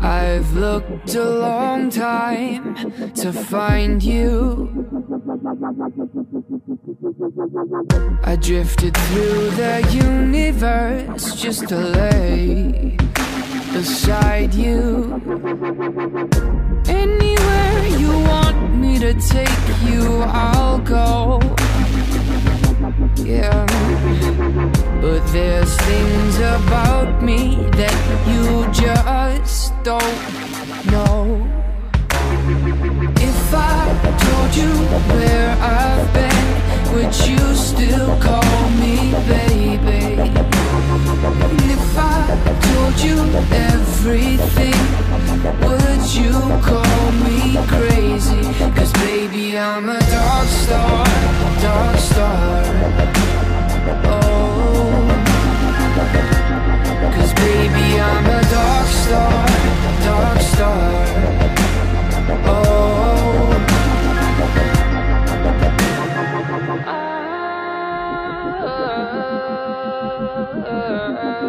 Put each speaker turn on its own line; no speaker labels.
I've looked a long time to find you. I drifted through the universe just to lay beside you. Anywhere you want me to take you, I'll go. Yeah. But there's things about me that you just don't know. If I told you where I've been, would you still call me baby? And if I told you everything, I'm a dark star, dark star. Oh. Baby, I'm a dark star, dark star. Oh. oh.